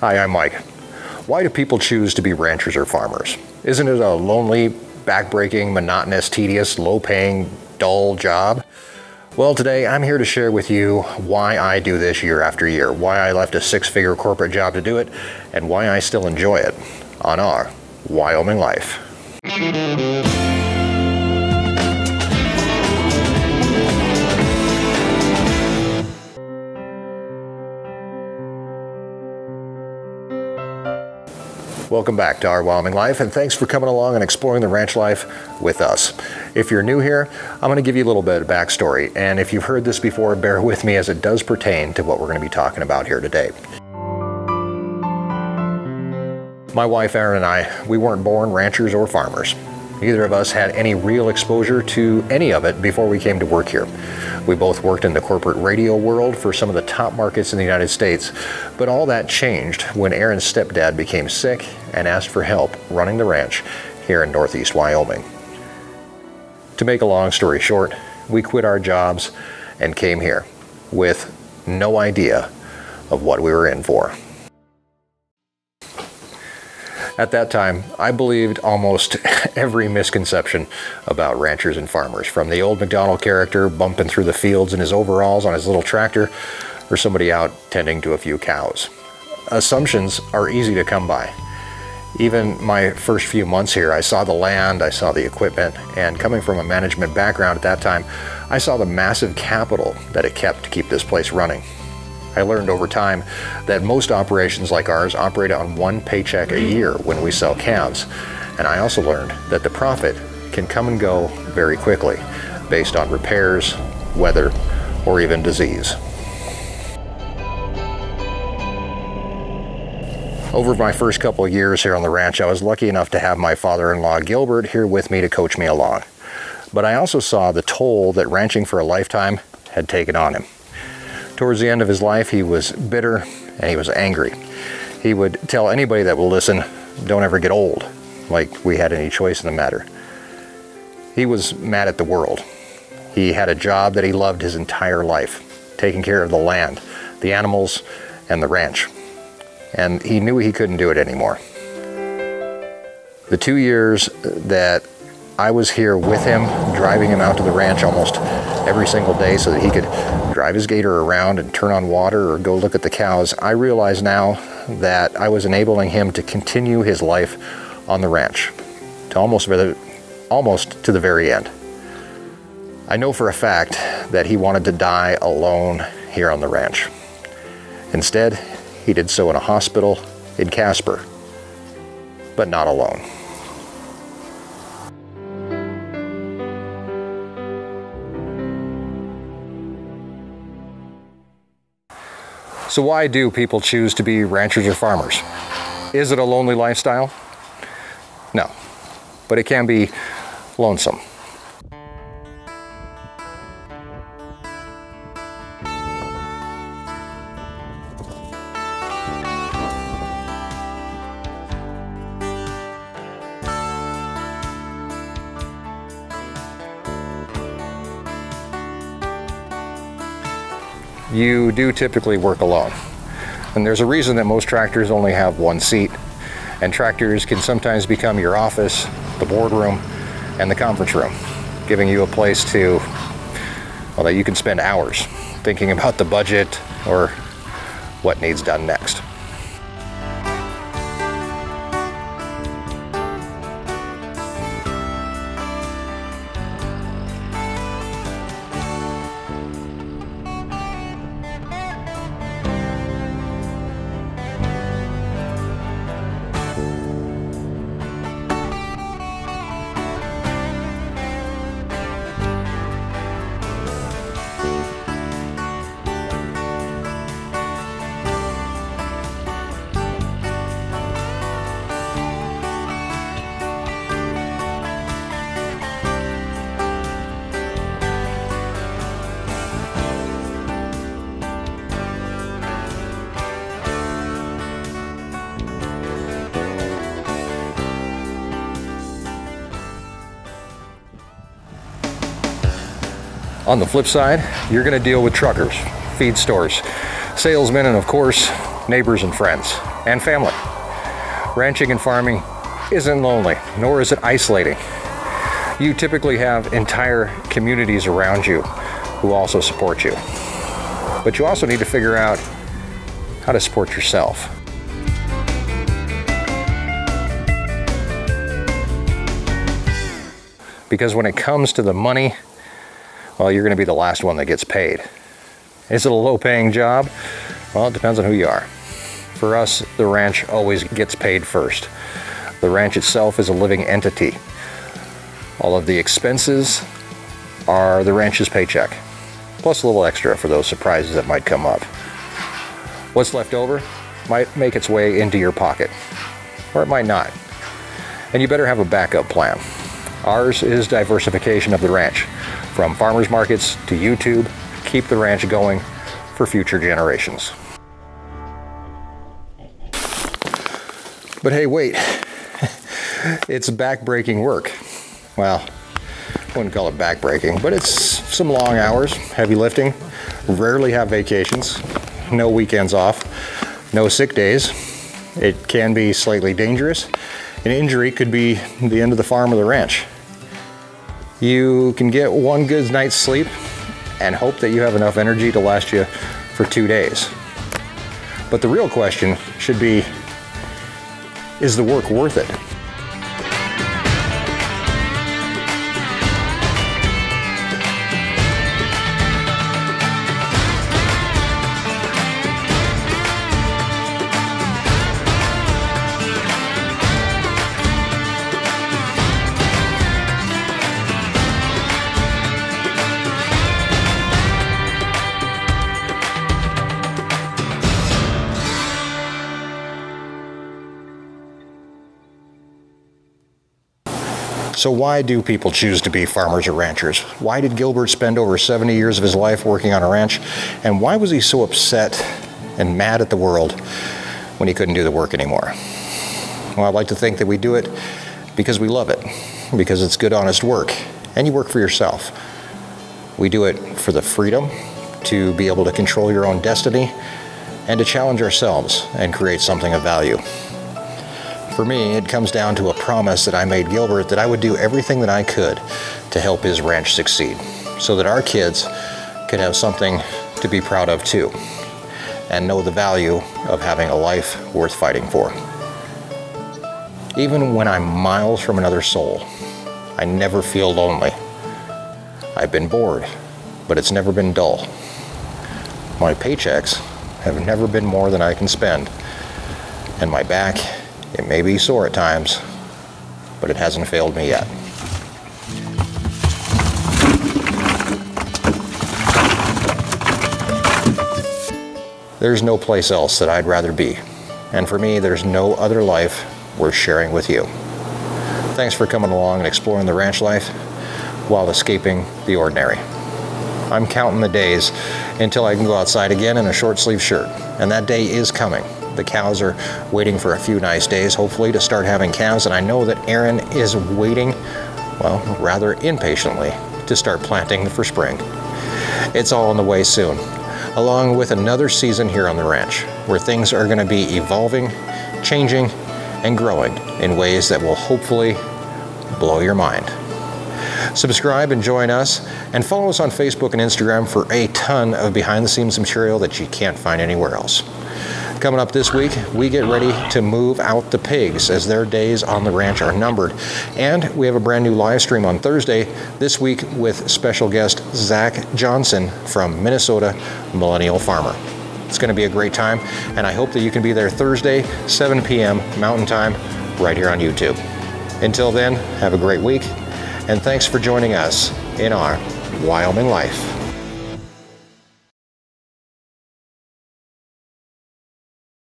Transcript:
Hi, I'm Mike. Why do people choose to be ranchers or farmers? Isn't it a lonely, backbreaking, monotonous, tedious, low paying, dull job? Well, today I'm here to share with you why I do this year after year, why I left a six figure corporate job to do it, and why I still enjoy it on our Wyoming Life. Welcome back to Our Wyoming Life, and thanks for coming along and exploring the ranch life with us. If you're new here, I'm going to give you a little bit of backstory, and if you've heard this before, bear with me as it does pertain to what we're going to be talking about here today. My wife Erin and I, we weren't born ranchers or farmers. Neither of us had any real exposure to any of it before we came to work here. We both worked in the corporate radio world for some of the top markets in the United States, but all that changed when Erin's stepdad became sick and asked for help running the ranch here in northeast Wyoming. To make a long story short, we quit our jobs and came here with no idea of what we were in for. At that time, I believed almost every misconception about ranchers and farmers, from the old MacDonald character bumping through the fields in his overalls on his little tractor, or somebody out tending to a few cows. Assumptions are easy to come by. Even my first few months here, I saw the land, I saw the equipment, and coming from a management background at that time, I saw the massive capital that it kept to keep this place running. I learned over time that most operations like ours operate on one paycheck a year when we sell calves. And I also learned that the profit can come and go very quickly based on repairs, weather, or even disease. Over my first couple of years here on the ranch, I was lucky enough to have my father-in-law Gilbert here with me to coach me along. But I also saw the toll that ranching for a lifetime had taken on him. Towards the end of his life, he was bitter and he was angry. He would tell anybody that will listen, don't ever get old, like we had any choice in the matter. He was mad at the world. He had a job that he loved his entire life, taking care of the land, the animals, and the ranch. And he knew he couldn't do it anymore. The two years that I was here with him, driving him out to the ranch almost every single day so that he could drive his gator around and turn on water or go look at the cows. I realize now that I was enabling him to continue his life on the ranch to almost, almost to the very end. I know for a fact that he wanted to die alone here on the ranch. Instead, he did so in a hospital in Casper, but not alone. So why do people choose to be ranchers or farmers? Is it a lonely lifestyle? No, but it can be lonesome. You do typically work alone. And there's a reason that most tractors only have one seat. And tractors can sometimes become your office, the boardroom, and the conference room, giving you a place to, well, that you can spend hours thinking about the budget or what needs done next. On the flip side, you're going to deal with truckers, feed stores, salesmen, and of course, neighbors and friends, and family. Ranching and farming isn't lonely, nor is it isolating. You typically have entire communities around you who also support you. But you also need to figure out how to support yourself. Because when it comes to the money, well, you're going to be the last one that gets paid. Is it a low paying job? Well, it depends on who you are. For us, the ranch always gets paid first. The ranch itself is a living entity. All of the expenses are the ranch's paycheck, plus a little extra for those surprises that might come up. What's left over might make its way into your pocket, or it might not. And you better have a backup plan. Ours is diversification of the ranch, from farmers markets to YouTube, keep the ranch going for future generations. But hey, wait, it's backbreaking work. Well, wouldn't call it backbreaking, but it's some long hours, heavy lifting, rarely have vacations, no weekends off, no sick days. It can be slightly dangerous. An injury could be the end of the farm or the ranch. You can get one good night's sleep and hope that you have enough energy to last you for two days. But the real question should be, is the work worth it? So why do people choose to be farmers or ranchers? Why did Gilbert spend over 70 years of his life working on a ranch? And why was he so upset and mad at the world when he couldn't do the work anymore? Well, I'd like to think that we do it because we love it, because it's good, honest work, and you work for yourself. We do it for the freedom to be able to control your own destiny and to challenge ourselves and create something of value. For me, it comes down to a promise that I made Gilbert that I would do everything that I could to help his ranch succeed so that our kids could have something to be proud of too and know the value of having a life worth fighting for. Even when I'm miles from another soul, I never feel lonely. I've been bored, but it's never been dull. My paychecks have never been more than I can spend, and my back it may be sore at times, but it hasn't failed me yet. There's no place else that I'd rather be. And for me, there's no other life worth sharing with you. Thanks for coming along and exploring the ranch life while escaping the ordinary. I'm counting the days until I can go outside again in a short sleeve shirt, and that day is coming. The cows are waiting for a few nice days, hopefully, to start having calves. And I know that Erin is waiting, well, rather impatiently, to start planting for spring. It's all on the way soon, along with another season here on the ranch, where things are going to be evolving, changing, and growing in ways that will hopefully blow your mind. Subscribe and join us, and follow us on Facebook and Instagram for a ton of behind the scenes material that you can't find anywhere else. Coming up this week, we get ready to move out the pigs as their days on the ranch are numbered. And we have a brand new live stream on Thursday this week with special guest Zach Johnson from Minnesota Millennial Farmer. It's going to be a great time, and I hope that you can be there Thursday, 7 p.m. Mountain Time, right here on YouTube. Until then, have a great week, and thanks for joining us in our Wyoming Life.